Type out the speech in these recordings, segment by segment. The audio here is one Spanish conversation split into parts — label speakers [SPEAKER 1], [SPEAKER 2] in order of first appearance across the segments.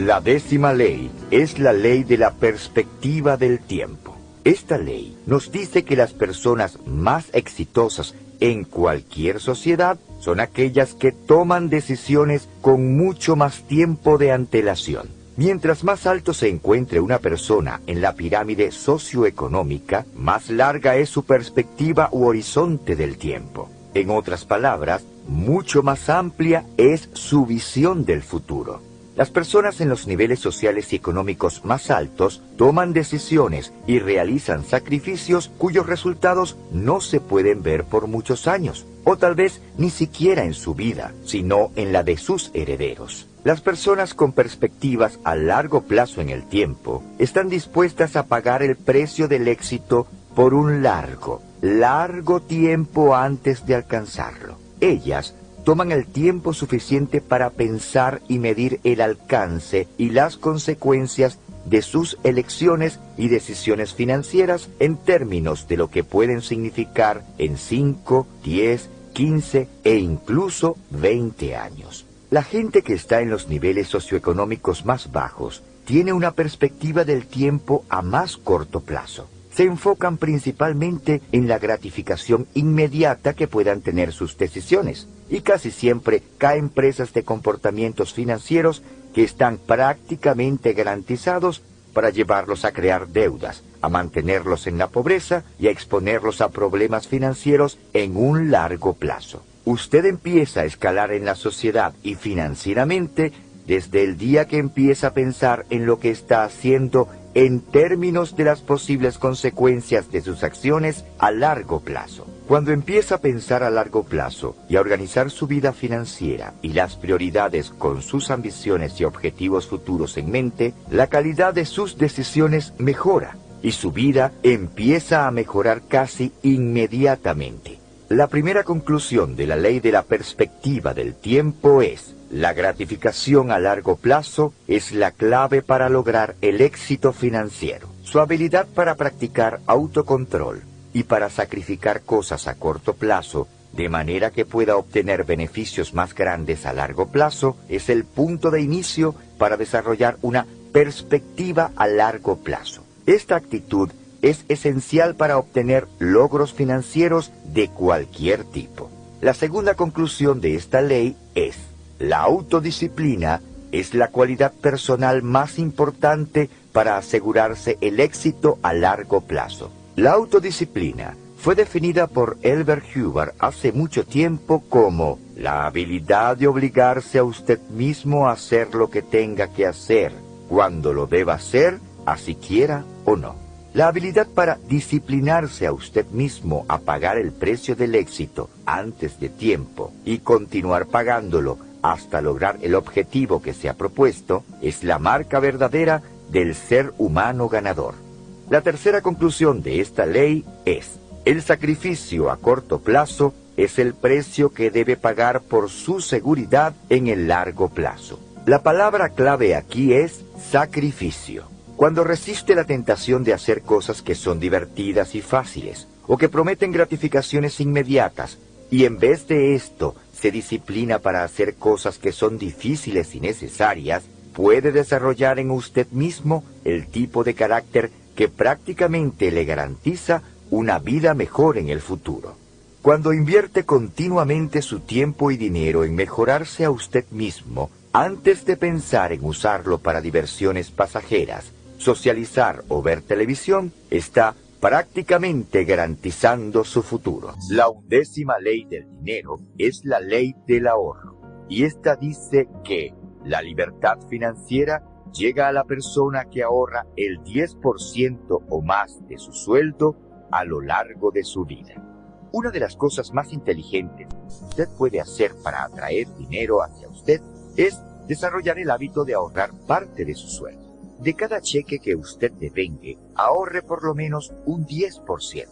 [SPEAKER 1] La décima ley es la ley de la perspectiva del tiempo. Esta ley nos dice que las personas más exitosas en cualquier sociedad son aquellas que toman decisiones con mucho más tiempo de antelación. Mientras más alto se encuentre una persona en la pirámide socioeconómica, más larga es su perspectiva u horizonte del tiempo. En otras palabras, mucho más amplia es su visión del futuro. Las personas en los niveles sociales y económicos más altos toman decisiones y realizan sacrificios cuyos resultados no se pueden ver por muchos años, o tal vez ni siquiera en su vida, sino en la de sus herederos. Las personas con perspectivas a largo plazo en el tiempo están dispuestas a pagar el precio del éxito por un largo, largo tiempo antes de alcanzarlo. Ellas toman el tiempo suficiente para pensar y medir el alcance y las consecuencias de sus elecciones y decisiones financieras en términos de lo que pueden significar en 5, 10, 15 e incluso 20 años. La gente que está en los niveles socioeconómicos más bajos tiene una perspectiva del tiempo a más corto plazo se enfocan principalmente en la gratificación inmediata que puedan tener sus decisiones y casi siempre caen presas de comportamientos financieros que están prácticamente garantizados para llevarlos a crear deudas, a mantenerlos en la pobreza y a exponerlos a problemas financieros en un largo plazo. Usted empieza a escalar en la sociedad y financieramente desde el día que empieza a pensar en lo que está haciendo en términos de las posibles consecuencias de sus acciones a largo plazo. Cuando empieza a pensar a largo plazo y a organizar su vida financiera y las prioridades con sus ambiciones y objetivos futuros en mente, la calidad de sus decisiones mejora y su vida empieza a mejorar casi inmediatamente. La primera conclusión de la ley de la perspectiva del tiempo es la gratificación a largo plazo es la clave para lograr el éxito financiero. Su habilidad para practicar autocontrol y para sacrificar cosas a corto plazo de manera que pueda obtener beneficios más grandes a largo plazo es el punto de inicio para desarrollar una perspectiva a largo plazo. Esta actitud es esencial para obtener logros financieros de cualquier tipo. La segunda conclusión de esta ley es la autodisciplina es la cualidad personal más importante para asegurarse el éxito a largo plazo. La autodisciplina fue definida por Elbert Huber hace mucho tiempo como la habilidad de obligarse a usted mismo a hacer lo que tenga que hacer, cuando lo deba hacer, así quiera o no. La habilidad para disciplinarse a usted mismo a pagar el precio del éxito antes de tiempo y continuar pagándolo hasta lograr el objetivo que se ha propuesto es la marca verdadera del ser humano ganador. La tercera conclusión de esta ley es, el sacrificio a corto plazo es el precio que debe pagar por su seguridad en el largo plazo. La palabra clave aquí es sacrificio. Cuando resiste la tentación de hacer cosas que son divertidas y fáciles, o que prometen gratificaciones inmediatas, y en vez de esto se disciplina para hacer cosas que son difíciles y necesarias, puede desarrollar en usted mismo el tipo de carácter que prácticamente le garantiza una vida mejor en el futuro. Cuando invierte continuamente su tiempo y dinero en mejorarse a usted mismo, antes de pensar en usarlo para diversiones pasajeras, socializar o ver televisión, está prácticamente garantizando su futuro. La undécima ley del dinero es la ley del ahorro, y esta dice que la libertad financiera llega a la persona que ahorra el 10% o más de su sueldo a lo largo de su vida. Una de las cosas más inteligentes que usted puede hacer para atraer dinero hacia usted es desarrollar el hábito de ahorrar parte de su sueldo. De cada cheque que usted devengue, ahorre por lo menos un 10%.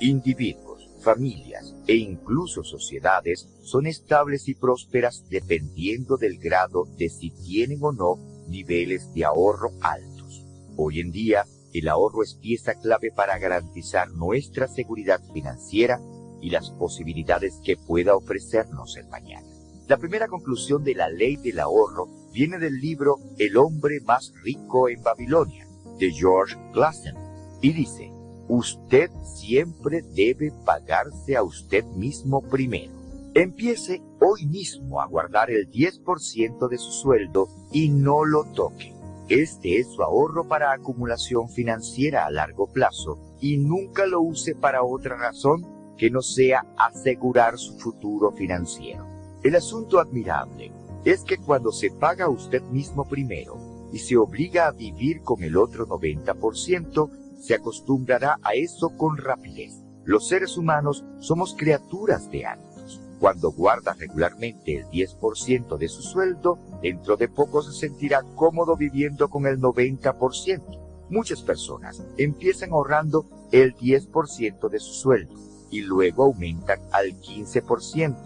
[SPEAKER 1] Individuos, familias e incluso sociedades son estables y prósperas dependiendo del grado de si tienen o no niveles de ahorro altos. Hoy en día, el ahorro es pieza clave para garantizar nuestra seguridad financiera y las posibilidades que pueda ofrecernos el mañana. La primera conclusión de la ley del ahorro viene del libro El hombre más rico en Babilonia, de George Clason, y dice, usted siempre debe pagarse a usted mismo primero. Empiece hoy mismo a guardar el 10% de su sueldo y no lo toque. Este es su ahorro para acumulación financiera a largo plazo y nunca lo use para otra razón que no sea asegurar su futuro financiero. El asunto admirable es que cuando se paga usted mismo primero y se obliga a vivir con el otro 90%, se acostumbrará a eso con rapidez. Los seres humanos somos criaturas de hábitos. Cuando guarda regularmente el 10% de su sueldo, dentro de poco se sentirá cómodo viviendo con el 90%. Muchas personas empiezan ahorrando el 10% de su sueldo y luego aumentan al 15%,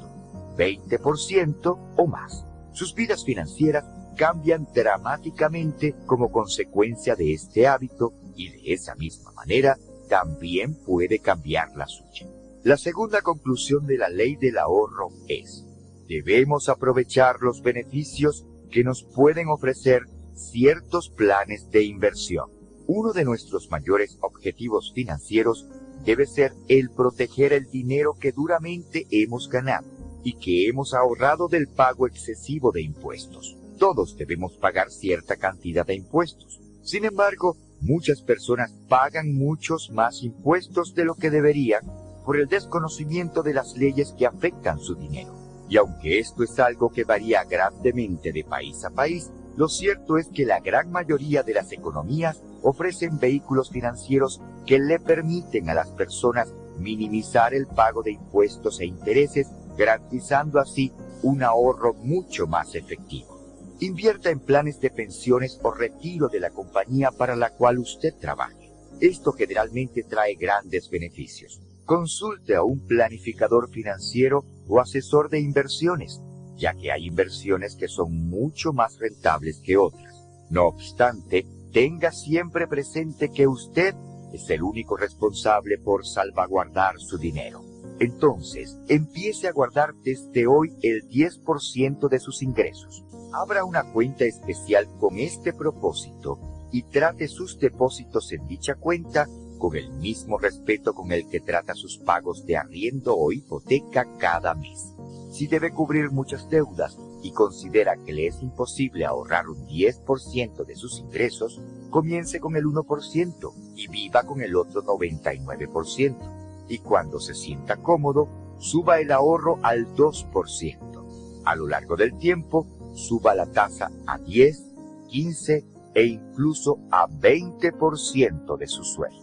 [SPEAKER 1] 20% o más. Sus vidas financieras cambian dramáticamente como consecuencia de este hábito y de esa misma manera también puede cambiar la suya. La segunda conclusión de la ley del ahorro es, debemos aprovechar los beneficios que nos pueden ofrecer ciertos planes de inversión. Uno de nuestros mayores objetivos financieros debe ser el proteger el dinero que duramente hemos ganado y que hemos ahorrado del pago excesivo de impuestos. Todos debemos pagar cierta cantidad de impuestos. Sin embargo, muchas personas pagan muchos más impuestos de lo que deberían por el desconocimiento de las leyes que afectan su dinero. Y aunque esto es algo que varía grandemente de país a país, lo cierto es que la gran mayoría de las economías ofrecen vehículos financieros que le permiten a las personas minimizar el pago de impuestos e intereses, garantizando así un ahorro mucho más efectivo. Invierta en planes de pensiones o retiro de la compañía para la cual usted trabaje. Esto generalmente trae grandes beneficios. Consulte a un planificador financiero o asesor de inversiones, ya que hay inversiones que son mucho más rentables que otras. No obstante, tenga siempre presente que usted es el único responsable por salvaguardar su dinero. Entonces, empiece a guardar desde hoy el 10% de sus ingresos. Abra una cuenta especial con este propósito y trate sus depósitos en dicha cuenta con el mismo respeto con el que trata sus pagos de arriendo o hipoteca cada mes. Si debe cubrir muchas deudas y considera que le es imposible ahorrar un 10% de sus ingresos, comience con el 1% y viva con el otro 99%. Y cuando se sienta cómodo, suba el ahorro al 2%. A lo largo del tiempo, suba la tasa a 10, 15 e incluso a 20% de su sueldo.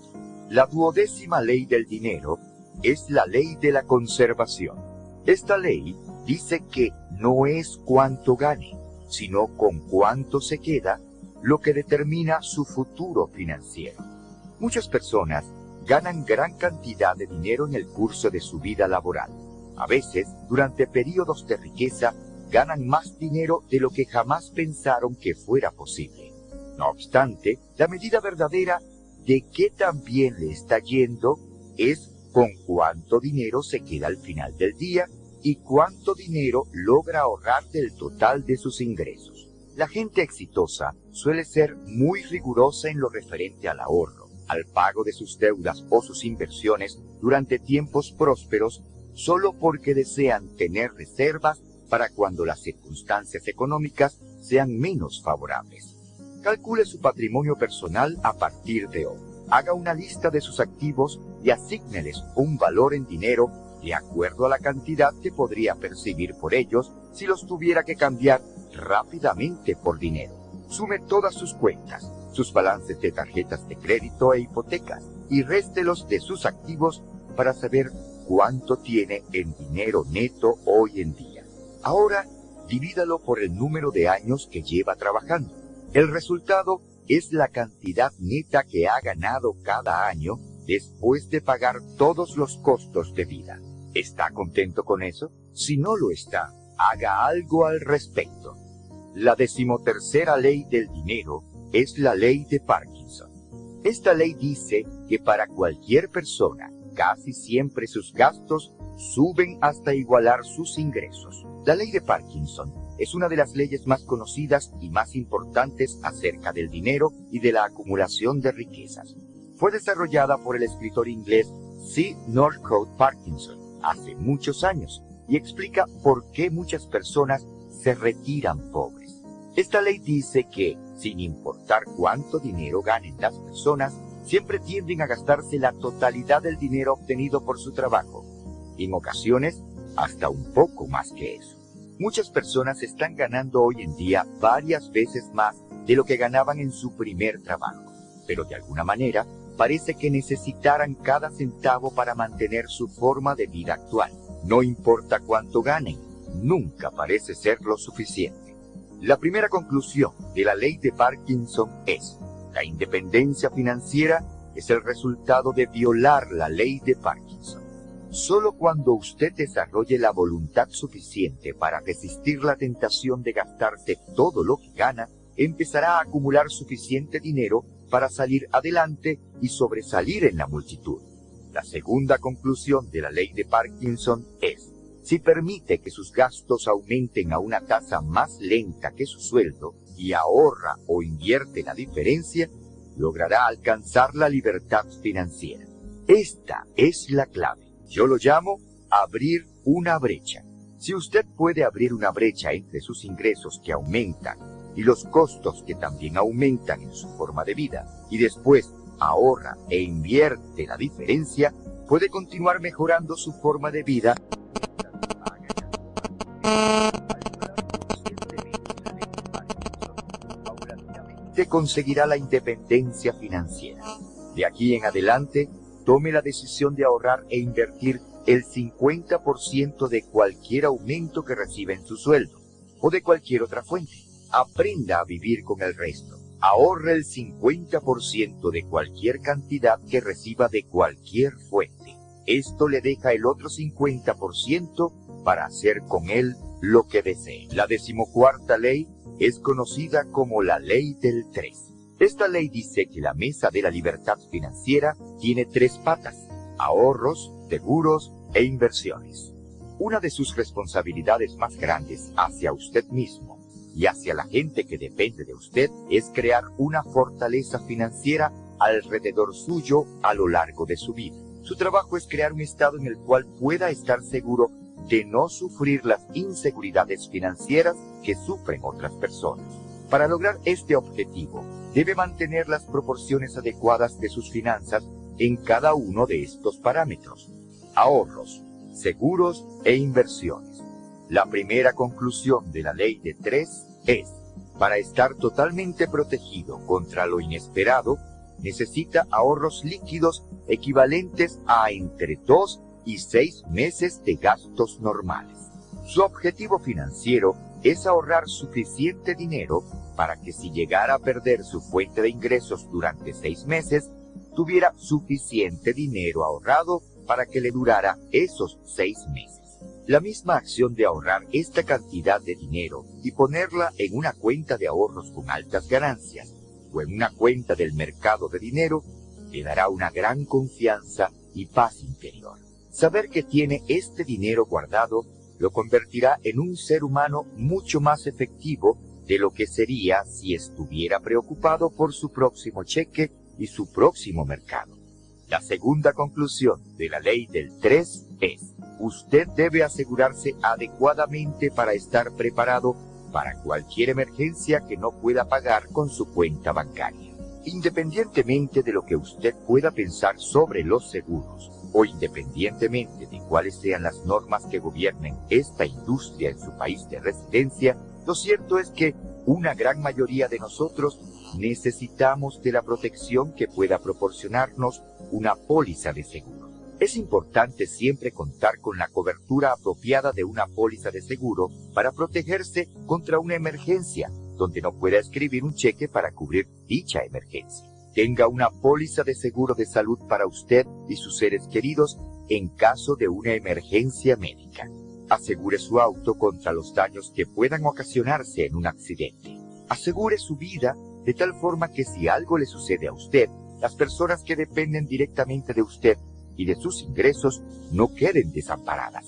[SPEAKER 1] La duodécima ley del dinero es la ley de la conservación. Esta ley dice que no es cuánto gane, sino con cuánto se queda lo que determina su futuro financiero. Muchas personas ganan gran cantidad de dinero en el curso de su vida laboral. A veces, durante periodos de riqueza, ganan más dinero de lo que jamás pensaron que fuera posible. No obstante, la medida verdadera de qué tan bien le está yendo es con cuánto dinero se queda al final del día y cuánto dinero logra ahorrar del total de sus ingresos. La gente exitosa suele ser muy rigurosa en lo referente al ahorro, al pago de sus deudas o sus inversiones durante tiempos prósperos solo porque desean tener reservas para cuando las circunstancias económicas sean menos favorables. Calcule su patrimonio personal a partir de hoy. Haga una lista de sus activos y asígneles un valor en dinero de acuerdo a la cantidad que podría percibir por ellos si los tuviera que cambiar rápidamente por dinero. Sume todas sus cuentas, sus balances de tarjetas de crédito e hipotecas y réstelos de sus activos para saber cuánto tiene en dinero neto hoy en día. Ahora, divídalo por el número de años que lleva trabajando. El resultado es la cantidad neta que ha ganado cada año después de pagar todos los costos de vida. ¿Está contento con eso? Si no lo está, haga algo al respecto. La decimotercera ley del dinero es la ley de Parkinson. Esta ley dice que para cualquier persona, casi siempre sus gastos suben hasta igualar sus ingresos. La ley de Parkinson es una de las leyes más conocidas y más importantes acerca del dinero y de la acumulación de riquezas. Fue desarrollada por el escritor inglés C. Northcote Parkinson hace muchos años y explica por qué muchas personas se retiran pobres. Esta ley dice que, sin importar cuánto dinero ganen las personas, siempre tienden a gastarse la totalidad del dinero obtenido por su trabajo. En ocasiones, hasta un poco más que eso. Muchas personas están ganando hoy en día varias veces más de lo que ganaban en su primer trabajo, pero de alguna manera parece que necesitaran cada centavo para mantener su forma de vida actual. No importa cuánto ganen, nunca parece ser lo suficiente. La primera conclusión de la ley de Parkinson es, la independencia financiera es el resultado de violar la ley de Parkinson. Solo cuando usted desarrolle la voluntad suficiente para resistir la tentación de gastarse todo lo que gana, empezará a acumular suficiente dinero para salir adelante y sobresalir en la multitud. La segunda conclusión de la ley de Parkinson es, si permite que sus gastos aumenten a una tasa más lenta que su sueldo y ahorra o invierte la diferencia, logrará alcanzar la libertad financiera. Esta es la clave. Yo lo llamo abrir una brecha. Si usted puede abrir una brecha entre sus ingresos que aumentan y los costos que también aumentan en su forma de vida, y después ahorra e invierte la diferencia, puede continuar mejorando su forma de vida. Se conseguirá la independencia financiera. De aquí en adelante, tome la decisión de ahorrar e invertir el 50% de cualquier aumento que reciba en su sueldo o de cualquier otra fuente. Aprenda a vivir con el resto. Ahorre el 50% de cualquier cantidad que reciba de cualquier fuente. Esto le deja el otro 50% para hacer con él lo que desee. La decimocuarta ley es conocida como la ley del 3. Esta ley dice que la mesa de la libertad financiera tiene tres patas, ahorros, seguros e inversiones. Una de sus responsabilidades más grandes hacia usted mismo y hacia la gente que depende de usted es crear una fortaleza financiera alrededor suyo a lo largo de su vida. Su trabajo es crear un estado en el cual pueda estar seguro de no sufrir las inseguridades financieras que sufren otras personas. Para lograr este objetivo, debe mantener las proporciones adecuadas de sus finanzas en cada uno de estos parámetros. Ahorros, seguros e inversiones. La primera conclusión de la ley de tres es, para estar totalmente protegido contra lo inesperado, necesita ahorros líquidos equivalentes a entre dos y seis meses de gastos normales. Su objetivo financiero es ahorrar suficiente dinero para que si llegara a perder su fuente de ingresos durante seis meses, tuviera suficiente dinero ahorrado para que le durara esos seis meses. La misma acción de ahorrar esta cantidad de dinero y ponerla en una cuenta de ahorros con altas ganancias en una cuenta del mercado de dinero le dará una gran confianza y paz interior. Saber que tiene este dinero guardado lo convertirá en un ser humano mucho más efectivo de lo que sería si estuviera preocupado por su próximo cheque y su próximo mercado. La segunda conclusión de la ley del 3 es, usted debe asegurarse adecuadamente para estar preparado para cualquier emergencia que no pueda pagar con su cuenta bancaria. Independientemente de lo que usted pueda pensar sobre los seguros, o independientemente de cuáles sean las normas que gobiernen esta industria en su país de residencia, lo cierto es que una gran mayoría de nosotros necesitamos de la protección que pueda proporcionarnos una póliza de seguro. Es importante siempre contar con la cobertura apropiada de una póliza de seguro para protegerse contra una emergencia donde no pueda escribir un cheque para cubrir dicha emergencia. Tenga una póliza de seguro de salud para usted y sus seres queridos en caso de una emergencia médica asegure su auto contra los daños que puedan ocasionarse en un accidente. Asegure su vida de tal forma que si algo le sucede a usted, las personas que dependen directamente de usted y de sus ingresos no queden desamparadas.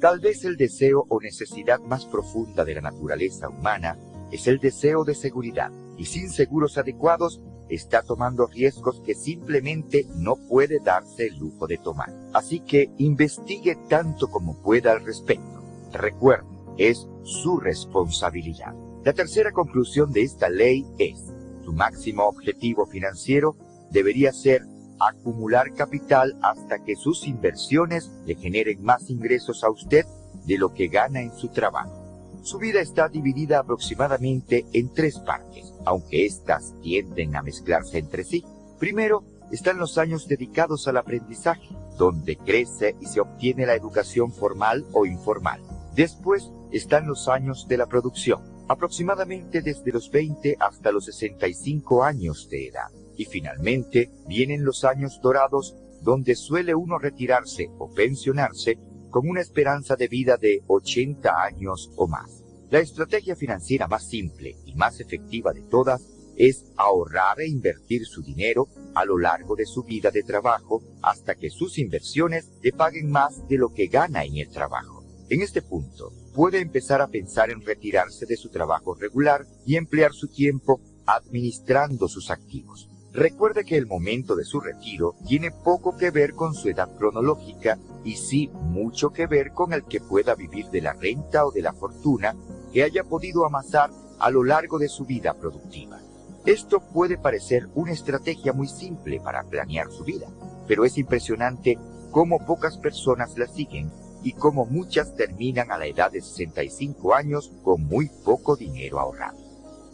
[SPEAKER 1] Tal vez el deseo o necesidad más profunda de la naturaleza humana es el deseo de seguridad, y sin seguros adecuados está tomando riesgos que simplemente no puede darse el lujo de tomar. Así que investigue tanto como pueda al respecto. Recuerde, es su responsabilidad. La tercera conclusión de esta ley es, su máximo objetivo financiero debería ser acumular capital hasta que sus inversiones le generen más ingresos a usted de lo que gana en su trabajo. Su vida está dividida aproximadamente en tres partes, aunque éstas tienden a mezclarse entre sí. Primero, están los años dedicados al aprendizaje, donde crece y se obtiene la educación formal o informal. Después están los años de la producción, aproximadamente desde los 20 hasta los 65 años de edad. Y finalmente vienen los años dorados, donde suele uno retirarse o pensionarse con una esperanza de vida de 80 años o más. La estrategia financiera más simple y más efectiva de todas es ahorrar e invertir su dinero a lo largo de su vida de trabajo hasta que sus inversiones le paguen más de lo que gana en el trabajo. En este punto, puede empezar a pensar en retirarse de su trabajo regular y emplear su tiempo administrando sus activos. Recuerde que el momento de su retiro tiene poco que ver con su edad cronológica y sí mucho que ver con el que pueda vivir de la renta o de la fortuna que haya podido amasar a lo largo de su vida productiva. Esto puede parecer una estrategia muy simple para planear su vida, pero es impresionante cómo pocas personas la siguen y cómo muchas terminan a la edad de 65 años con muy poco dinero ahorrado.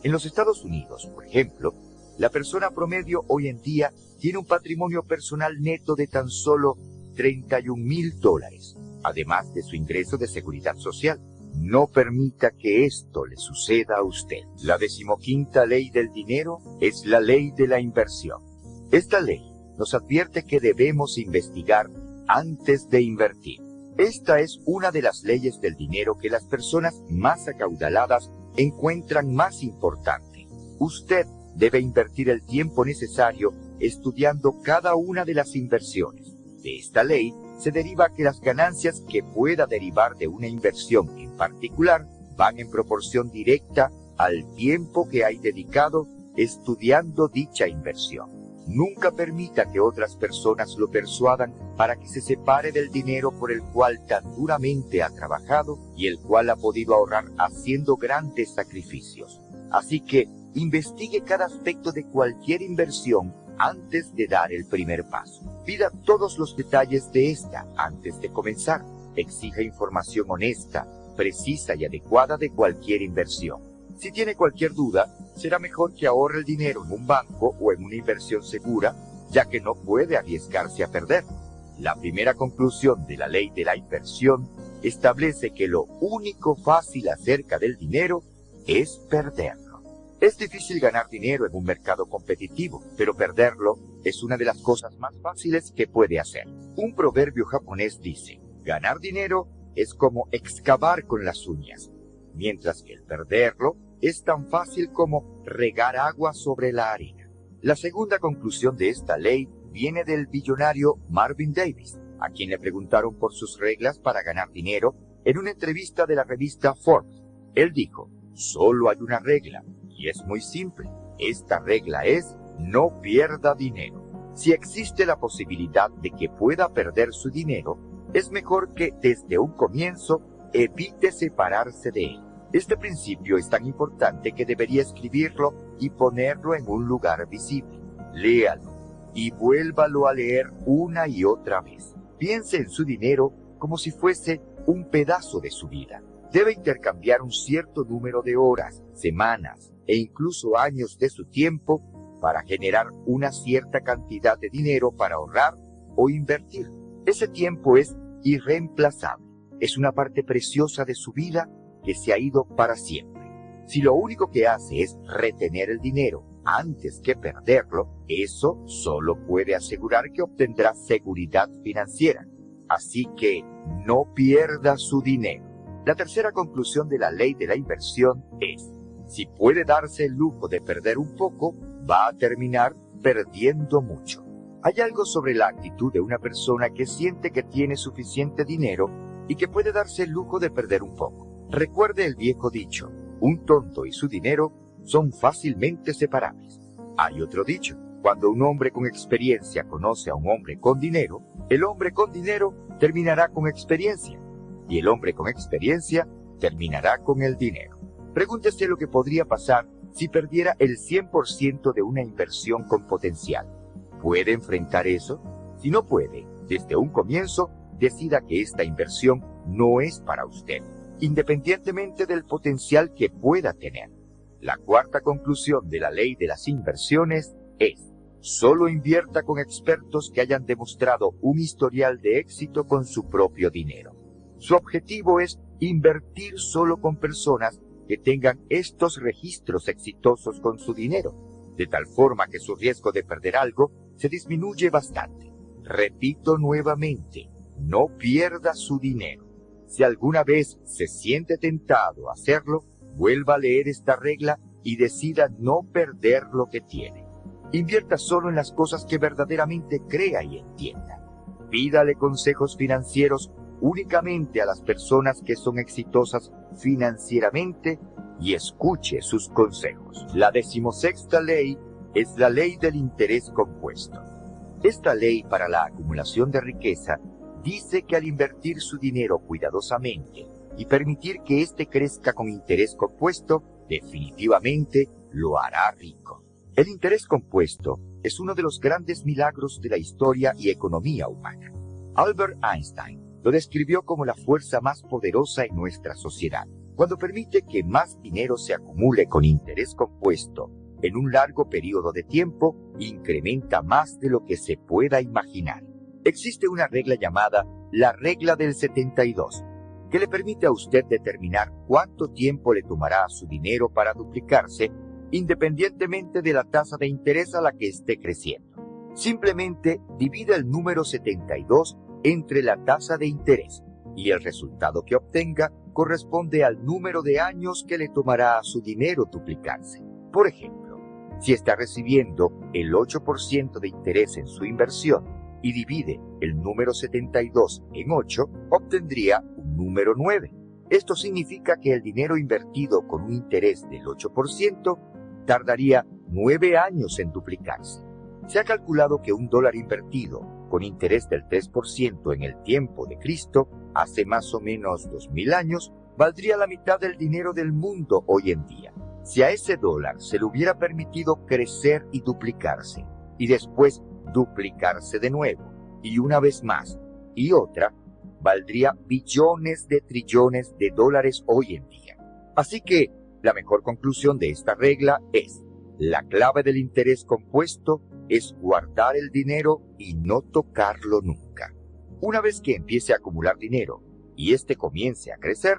[SPEAKER 1] En los Estados Unidos, por ejemplo, la persona promedio hoy en día tiene un patrimonio personal neto de tan solo 31 mil dólares, además de su ingreso de seguridad social. No permita que esto le suceda a usted. La decimoquinta ley del dinero es la ley de la inversión. Esta ley nos advierte que debemos investigar antes de invertir. Esta es una de las leyes del dinero que las personas más acaudaladas encuentran más importante. Usted debe invertir el tiempo necesario estudiando cada una de las inversiones. De esta ley se deriva que las ganancias que pueda derivar de una inversión en particular van en proporción directa al tiempo que hay dedicado estudiando dicha inversión. Nunca permita que otras personas lo persuadan para que se separe del dinero por el cual tan duramente ha trabajado y el cual ha podido ahorrar haciendo grandes sacrificios. Así que Investigue cada aspecto de cualquier inversión antes de dar el primer paso. Pida todos los detalles de esta antes de comenzar. Exija información honesta, precisa y adecuada de cualquier inversión. Si tiene cualquier duda, será mejor que ahorre el dinero en un banco o en una inversión segura, ya que no puede arriesgarse a perder. La primera conclusión de la ley de la inversión establece que lo único fácil acerca del dinero es perder. Es difícil ganar dinero en un mercado competitivo, pero perderlo es una de las cosas más fáciles que puede hacer. Un proverbio japonés dice, ganar dinero es como excavar con las uñas, mientras que el perderlo es tan fácil como regar agua sobre la arena. La segunda conclusión de esta ley viene del billonario Marvin Davis, a quien le preguntaron por sus reglas para ganar dinero en una entrevista de la revista Forbes. Él dijo, solo hay una regla, y es muy simple. Esta regla es no pierda dinero. Si existe la posibilidad de que pueda perder su dinero, es mejor que desde un comienzo evite separarse de él. Este principio es tan importante que debería escribirlo y ponerlo en un lugar visible. Léalo y vuélvalo a leer una y otra vez. Piense en su dinero como si fuese un pedazo de su vida. Debe intercambiar un cierto número de horas, semanas, e incluso años de su tiempo para generar una cierta cantidad de dinero para ahorrar o invertir. Ese tiempo es irreemplazable. Es una parte preciosa de su vida que se ha ido para siempre. Si lo único que hace es retener el dinero antes que perderlo, eso solo puede asegurar que obtendrá seguridad financiera. Así que no pierda su dinero. La tercera conclusión de la ley de la inversión es, si puede darse el lujo de perder un poco, va a terminar perdiendo mucho. Hay algo sobre la actitud de una persona que siente que tiene suficiente dinero y que puede darse el lujo de perder un poco. Recuerde el viejo dicho, un tonto y su dinero son fácilmente separables. Hay otro dicho, cuando un hombre con experiencia conoce a un hombre con dinero, el hombre con dinero terminará con experiencia y el hombre con experiencia terminará con el dinero. Pregúntese lo que podría pasar si perdiera el 100% de una inversión con potencial. ¿Puede enfrentar eso? Si no puede, desde un comienzo, decida que esta inversión no es para usted, independientemente del potencial que pueda tener. La cuarta conclusión de la ley de las inversiones es, solo invierta con expertos que hayan demostrado un historial de éxito con su propio dinero. Su objetivo es invertir solo con personas que tengan estos registros exitosos con su dinero, de tal forma que su riesgo de perder algo se disminuye bastante. Repito nuevamente, no pierda su dinero. Si alguna vez se siente tentado a hacerlo, vuelva a leer esta regla y decida no perder lo que tiene. Invierta solo en las cosas que verdaderamente crea y entienda. Pídale consejos financieros únicamente a las personas que son exitosas financieramente y escuche sus consejos. La decimosexta ley es la ley del interés compuesto. Esta ley para la acumulación de riqueza dice que al invertir su dinero cuidadosamente y permitir que éste crezca con interés compuesto, definitivamente lo hará rico. El interés compuesto es uno de los grandes milagros de la historia y economía humana. Albert Einstein lo describió como la fuerza más poderosa en nuestra sociedad, cuando permite que más dinero se acumule con interés compuesto en un largo periodo de tiempo, incrementa más de lo que se pueda imaginar. Existe una regla llamada la regla del 72, que le permite a usted determinar cuánto tiempo le tomará a su dinero para duplicarse, independientemente de la tasa de interés a la que esté creciendo. Simplemente divida el número 72 entre la tasa de interés y el resultado que obtenga corresponde al número de años que le tomará a su dinero duplicarse. Por ejemplo, si está recibiendo el 8% de interés en su inversión y divide el número 72 en 8, obtendría un número 9. Esto significa que el dinero invertido con un interés del 8% tardaría 9 años en duplicarse. Se ha calculado que un dólar invertido con interés del 3% en el tiempo de Cristo, hace más o menos 2000 años, valdría la mitad del dinero del mundo hoy en día. Si a ese dólar se le hubiera permitido crecer y duplicarse, y después duplicarse de nuevo, y una vez más, y otra, valdría billones de trillones de dólares hoy en día. Así que, la mejor conclusión de esta regla es, la clave del interés compuesto es guardar el dinero y no tocarlo nunca. Una vez que empiece a acumular dinero y éste comience a crecer,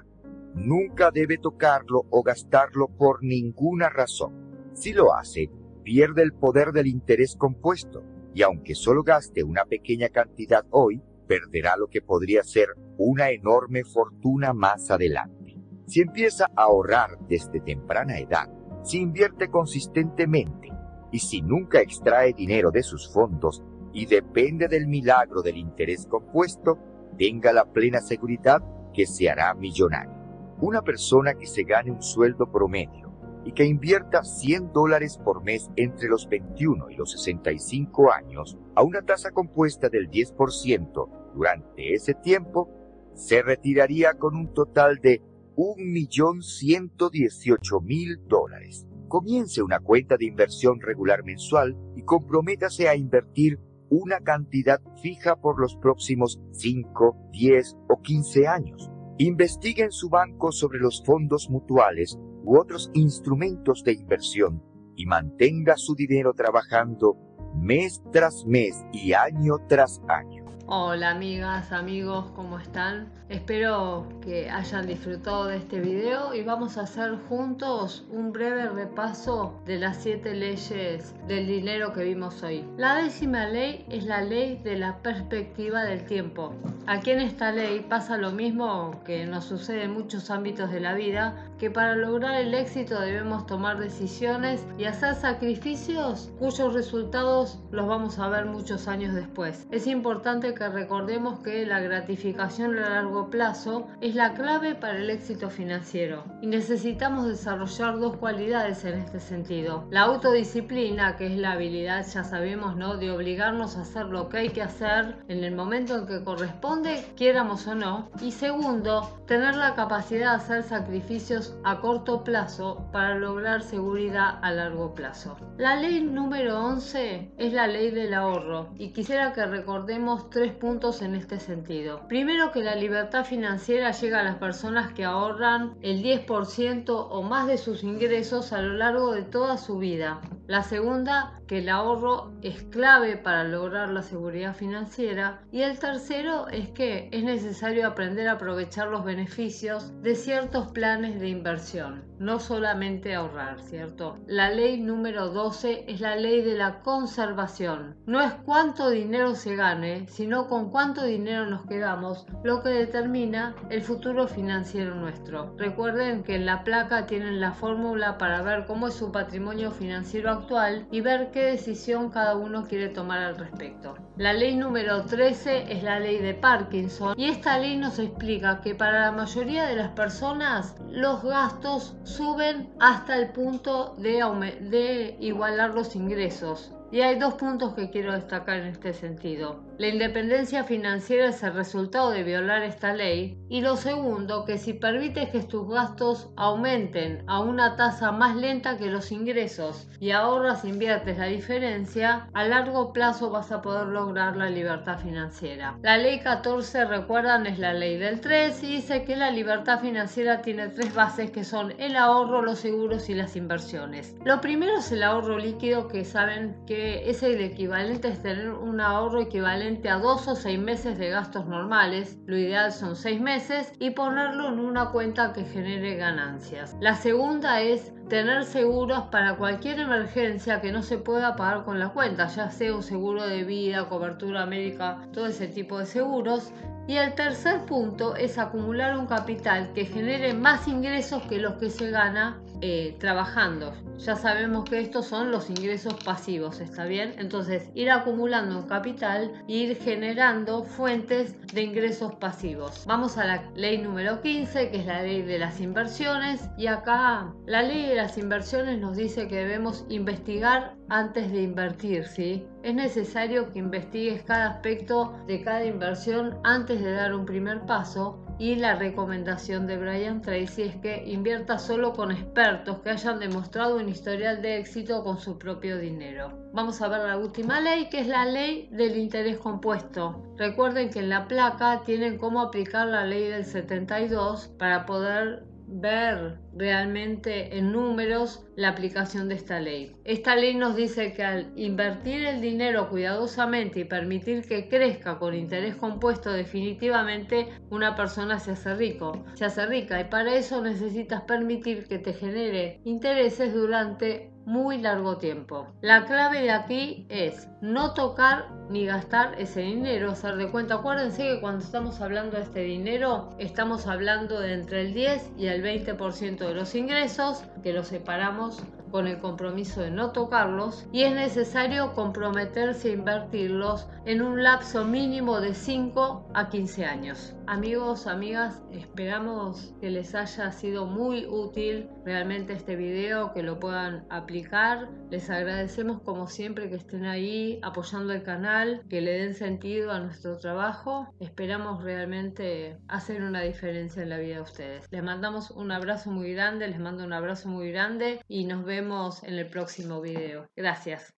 [SPEAKER 1] nunca debe tocarlo o gastarlo por ninguna razón. Si lo hace, pierde el poder del interés compuesto y aunque solo gaste una pequeña cantidad hoy, perderá lo que podría ser una enorme fortuna más adelante. Si empieza a ahorrar desde temprana edad, si invierte consistentemente y si nunca extrae dinero de sus fondos y depende del milagro del interés compuesto, tenga la plena seguridad que se hará millonario. Una persona que se gane un sueldo promedio y que invierta 100 dólares por mes entre los 21 y los 65 años a una tasa compuesta del 10% durante ese tiempo, se retiraría con un total de 1.118.000 dólares comience una cuenta de inversión regular mensual y comprométase a invertir una cantidad fija por los próximos 5, 10 o 15 años. Investigue en su banco sobre los fondos mutuales u otros instrumentos de inversión y mantenga su dinero trabajando mes tras mes y año tras año.
[SPEAKER 2] Hola amigas, amigos, ¿cómo están? Espero que hayan disfrutado de este video y vamos a hacer juntos un breve repaso de las siete leyes del dinero que vimos hoy. La décima ley es la ley de la perspectiva del tiempo. Aquí en esta ley pasa lo mismo que nos sucede en muchos ámbitos de la vida, que para lograr el éxito debemos tomar decisiones y hacer sacrificios cuyos resultados los vamos a ver muchos años después. Es importante que recordemos que la gratificación a largo plazo es la clave para el éxito financiero y necesitamos desarrollar dos cualidades en este sentido. La autodisciplina, que es la habilidad, ya sabemos, ¿no? de obligarnos a hacer lo que hay que hacer en el momento en que corresponde, quieramos o no. Y segundo, tener la capacidad de hacer sacrificios a corto plazo para lograr seguridad a largo plazo. La ley número 11 es la ley del ahorro y quisiera que recordemos tres puntos en este sentido. Primero que la libertad financiera llega a las personas que ahorran el 10% o más de sus ingresos a lo largo de toda su vida. La segunda, que el ahorro es clave para lograr la seguridad financiera. Y el tercero es que es necesario aprender a aprovechar los beneficios de ciertos planes de inversión, no solamente ahorrar, ¿cierto? La ley número 12 es la ley de la conservación. No es cuánto dinero se gane, sino con cuánto dinero nos quedamos, lo que determina el futuro financiero nuestro. Recuerden que en la placa tienen la fórmula para ver cómo es su patrimonio financiero actual y ver qué decisión cada uno quiere tomar al respecto. La ley número 13 es la ley de Parkinson y esta ley nos explica que para la mayoría de las personas los gastos suben hasta el punto de, de igualar los ingresos. Y hay dos puntos que quiero destacar en este sentido. La independencia financiera es el resultado de violar esta ley. Y lo segundo, que si permites que tus gastos aumenten a una tasa más lenta que los ingresos y ahorras e inviertes la diferencia, a largo plazo vas a poder lograr la libertad financiera. La ley 14, recuerdan, es la ley del 3 y dice que la libertad financiera tiene tres bases que son el ahorro, los seguros y las inversiones. Lo primero es el ahorro líquido que saben que es el equivalente es tener un ahorro equivalente a dos o seis meses de gastos normales, lo ideal son seis meses, y ponerlo en una cuenta que genere ganancias. La segunda es tener seguros para cualquier emergencia que no se pueda pagar con la cuenta, ya sea un seguro de vida, cobertura médica, todo ese tipo de seguros. Y el tercer punto es acumular un capital que genere más ingresos que los que se gana eh, trabajando. Ya sabemos que estos son los ingresos pasivos, ¿está bien? Entonces, ir acumulando capital e ir generando fuentes de ingresos pasivos. Vamos a la ley número 15, que es la ley de las inversiones. Y acá la ley de las inversiones nos dice que debemos investigar antes de invertir, ¿sí? Es necesario que investigues cada aspecto de cada inversión antes de dar un primer paso y la recomendación de Brian Tracy es que invierta solo con expertos que hayan demostrado un historial de éxito con su propio dinero. Vamos a ver la última ley que es la ley del interés compuesto. Recuerden que en la placa tienen cómo aplicar la ley del 72 para poder ver realmente en números la aplicación de esta ley. Esta ley nos dice que al invertir el dinero cuidadosamente y permitir que crezca con interés compuesto, definitivamente una persona se hace rico, se hace rica y para eso necesitas permitir que te genere intereses durante muy largo tiempo. La clave de aquí es no tocar ni gastar ese dinero, hacer de cuenta. Acuérdense que cuando estamos hablando de este dinero, estamos hablando de entre el 10 y el 20% de los ingresos, que los separamos con el compromiso de no tocarlos y es necesario comprometerse a invertirlos en un lapso mínimo de 5 a 15 años. Amigos, amigas, esperamos que les haya sido muy útil realmente este video, que lo puedan aplicar. Les agradecemos como siempre que estén ahí apoyando el canal, que le den sentido a nuestro trabajo. Esperamos realmente hacer una diferencia en la vida de ustedes. Les mandamos un abrazo muy grande, les mando un abrazo muy grande y nos vemos en el próximo video. Gracias.